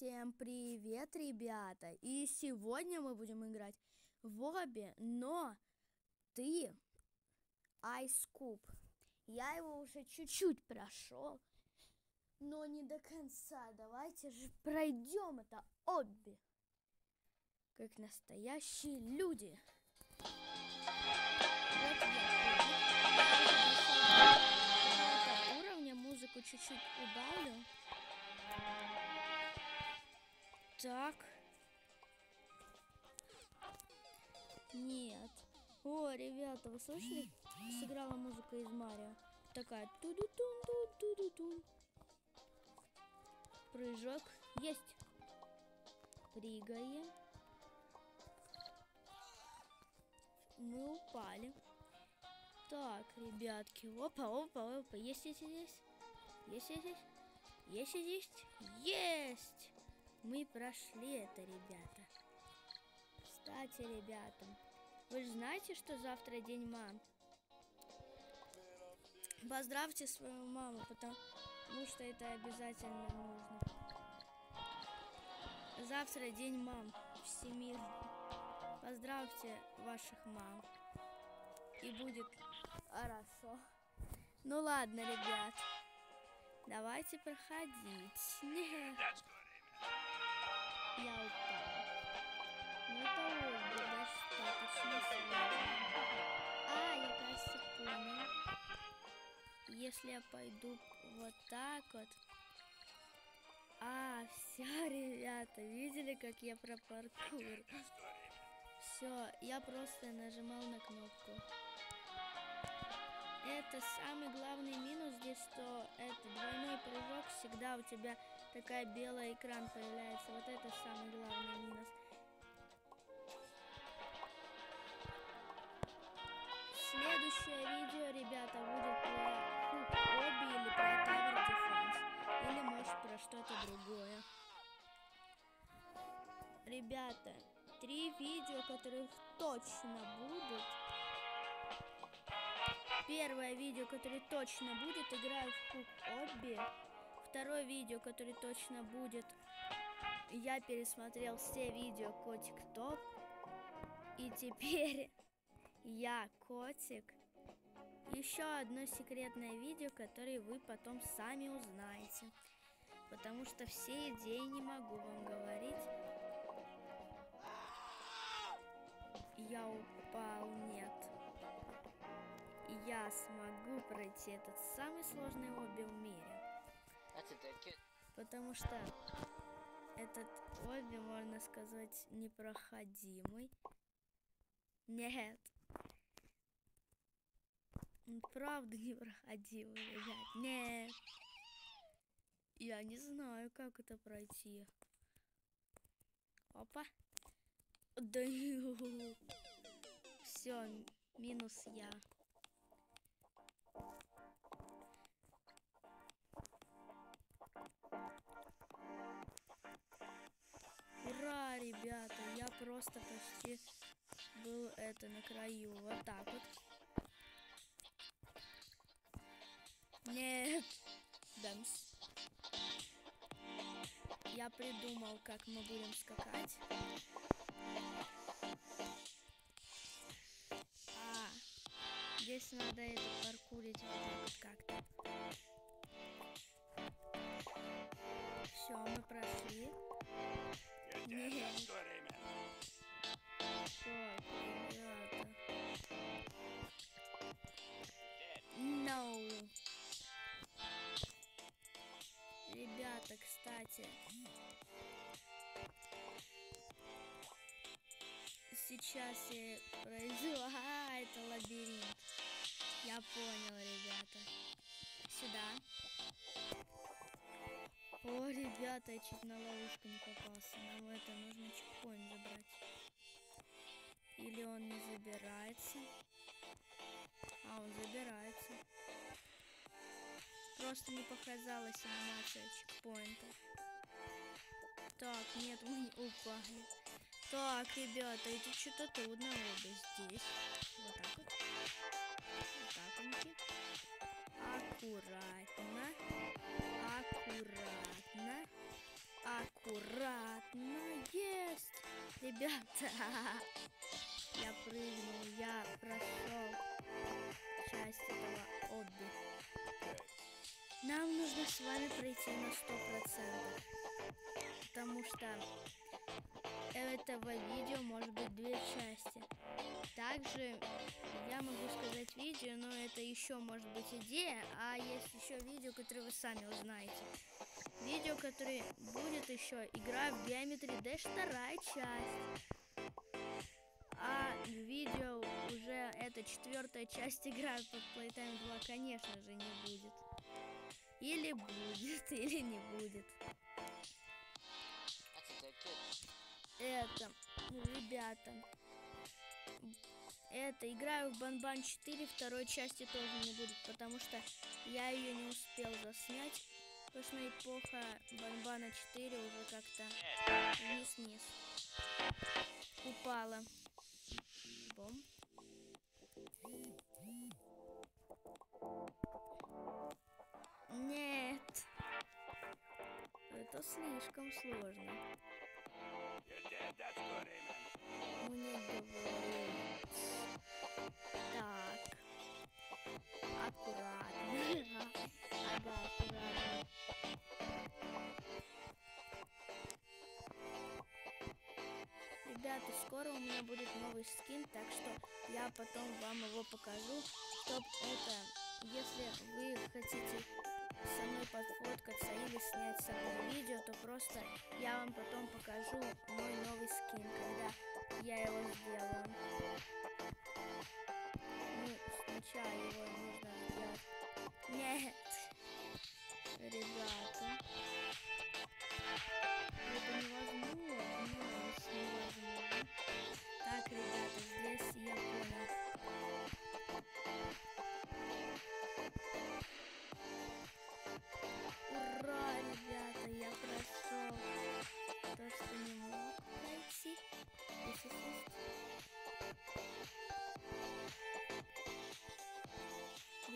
Всем привет, ребята! И сегодня мы будем играть в обе, но ты Ice Cube. Я его уже чуть-чуть прошел, но не до конца. Давайте же пройдем это обе, как настоящие люди. Вот я уровня музыку чуть-чуть убавлю. Так. Нет. О, ребята, вы слышали? Сыграла музыка из Марио. Такая туду тун тун туду тун Прыжок. Есть. Прыгаем. Мы упали. Так, ребятки. Опа, опа, опа. Есть, есть, есть. Есть, есть, есть. Есть, есть. Мы прошли это, ребята. Кстати, ребята, вы же знаете, что завтра день мам? Поздравьте свою маму, потому что это обязательно нужно. Завтра день мам всемирный. Поздравьте ваших мам. И будет хорошо. Ну ладно, ребят. Давайте проходить. Я упал. Ну того достаточно сложно. А, я кажется понял. Если я пойду вот так вот. А, все, ребята, видели, как я про паркур? Все, я просто нажимал на кнопку. Это самый главный минус здесь, что это двойной прыжок, всегда у тебя такая белая экран появляется. Вот это самый главный минус. Следующее видео, ребята, будет про Хук Оби или про Tower Defense. Или может про что-то другое. Ребята, три видео, которых точно будут. Первое видео, которое точно будет, играю в Хук Обби. Второе видео, которое точно будет, я пересмотрел все видео Котик Топ. И теперь я Котик. Еще одно секретное видео, которое вы потом сами узнаете. Потому что все идеи не могу вам говорить. Я упал, нет я смогу пройти этот самый сложный обе в мире. Потому что этот обе, можно сказать, непроходимый. Нет. Он правда непроходимый, ребят. Нет. Я не знаю, как это пройти. Опа. Да Все, минус я. Просто почти был это на краю. Вот так вот. Нет. Дамс. Я придумал, как мы будем скакать. А, здесь надо это паркурить вот как-то. Все, мы прошли. Нет. Ребята, кстати. Сейчас я пройду. А, это лабиринт. Я понял, ребята. Сюда. О, ребята, я чуть на ловушку не попался. Нам это нужно чекпоинт забрать. Или он не забирается. Просто не показалась анимация чекпоинта. Так, нет, мы не упали. Так, ребята, это что-то трудно обе здесь. Вот так вот. Вот так. Аккуратно аккуратно, аккуратно. ребята, я прыгнул, я прошел часть этого обби. Нам нужно с вами пройти на сто процентов, потому что этого видео может быть две части. Также я могу сказать видео, но это еще может быть идея, а есть еще видео, которое вы сами узнаете. Видео, которое будет еще игра в Geometry Dash вторая часть. А видео уже это четвертая часть игры под Playtime 2, конечно же, не будет. Или будет, или не будет. Это, ребята, это играю в Банбан 4, второй части тоже не будет, потому что я ее не успел заснять. Потому что эпоха Банбана 4 уже как-то вниз-вниз упала. Бом. Нет. Это слишком сложно. Мне. Так. Аккуратно. Ага, аккуратно. Ребята, скоро у меня будет новый скин, так что я потом вам его покажу, чтоб это, если вы хотите со мной подфоткаться или снять со мной видео, то просто я вам потом покажу мой новый скин, когда я его сделаю. Ну, сначала его нужно сделать. Нет, ребята. Невозможно,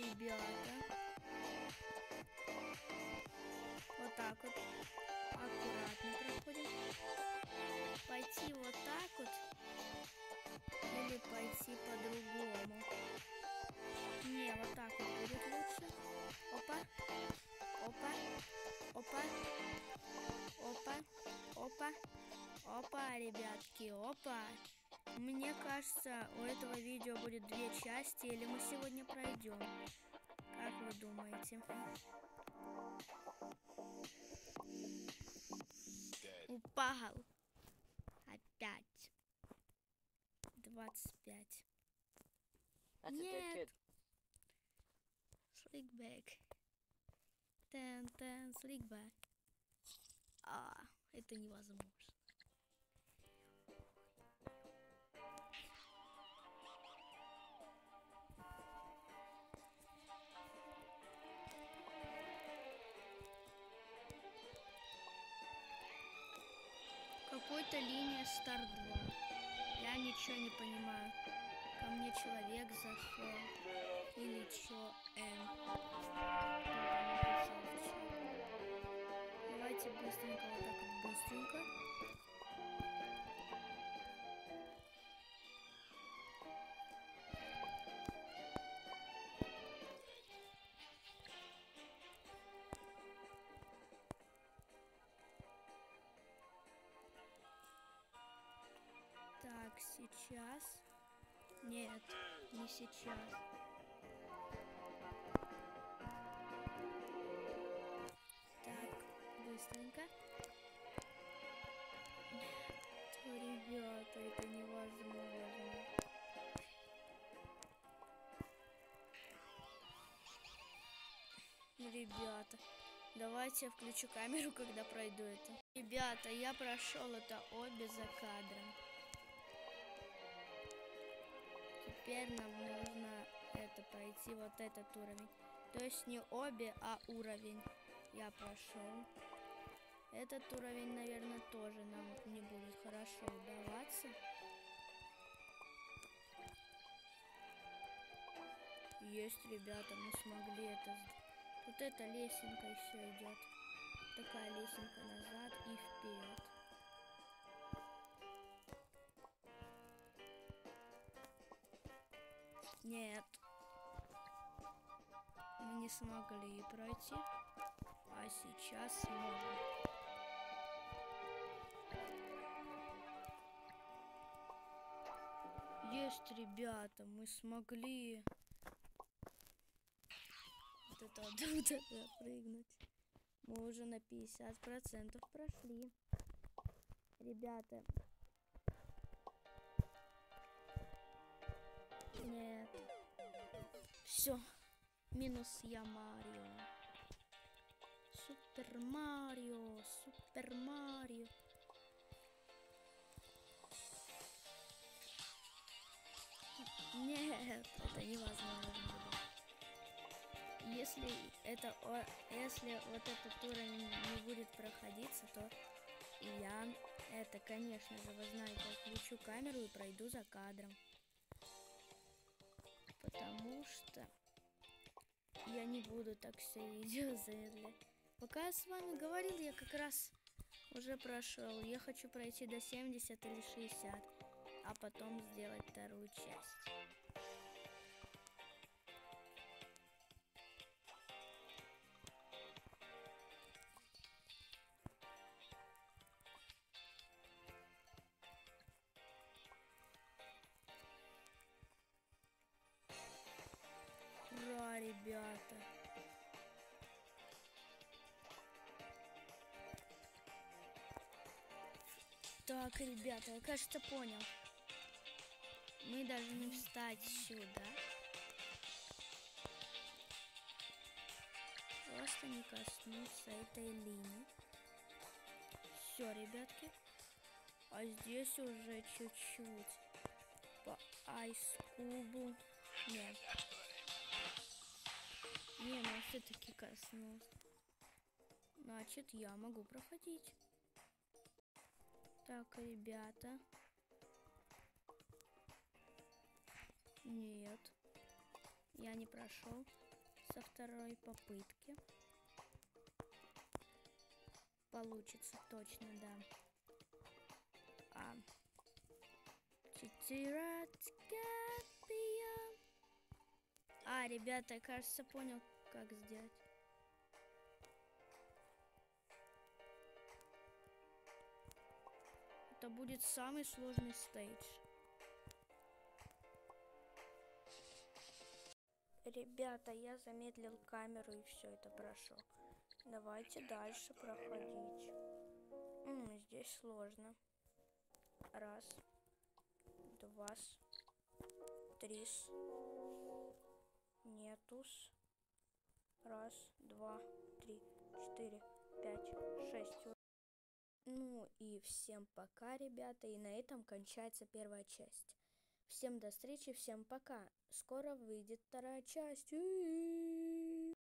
Ребята. Вот так вот. Аккуратно проходим. Пойти вот так вот. Или пойти по-другому. Не, вот так вот будет лучше. Опа. Опа. Опа. Опа. Опа. Опа, ребятки, опа. Мне кажется, у этого видео будет две части, или мы сегодня пройдем. Как вы думаете? Упал. Опять. 25. Нет. Сликбэк. Тен, тен, сликбэк. А, это невозможно. Какой-то линия старт 2. Я ничего не понимаю. Ко мне человек зашел. Или чё, М. Давайте быстренько, вот так вот быстренько. Так, сейчас. Нет, не сейчас. Так, быстренько. Ребята, это невозможно. Ребята, давайте я включу камеру, когда пройду это. Ребята, я прошел это обе за кадром. Теперь нам нужно это пройти вот этот уровень. То есть не обе, а уровень я прошел. Этот уровень, наверное, тоже нам не будет хорошо удаваться. Есть, ребята, мы смогли это. Вот эта лесенка еще идет. Такая лесенка назад и вперед. Нет. Мы не смогли пройти. А сейчас сможем. Есть, ребята, мы смогли. Вот это вот туда запрыгнуть. Мы уже на 50% прошли. Ребята. Нет. Все. Минус я Марио. Супер Марио. Супер Марио. Нет, это невозможно. Если это, если вот этот уровень не будет проходиться, то я это, конечно же, вы знаете, включу камеру и пройду за кадром. Что я не буду так все видео замедлять. Пока я с вами говорил, я как раз уже прошел. Я хочу пройти до 70 или 60, а потом сделать вторую часть. Так, ребята, я, кажется, понял. Мы должны встать сюда. Просто не коснуться этой линии. Все, ребятки. А здесь уже чуть-чуть по айскубу. Нет. Не, ну все-таки коснулся. Значит, я могу проходить. Так, ребята. Нет. Я не прошел со второй попытки. Получится точно, да. А. А, ребята, кажется, понял, как сделать. Это будет самый сложный стейдж. Ребята, я замедлил камеру и все это прошел. Давайте дальше проходить. М -м, здесь сложно. Раз, два, три, нетус. Раз, два, три, четыре, пять, шесть. Ну и всем пока, ребята. И на этом кончается первая часть. Всем до встречи, всем пока. Скоро выйдет вторая часть.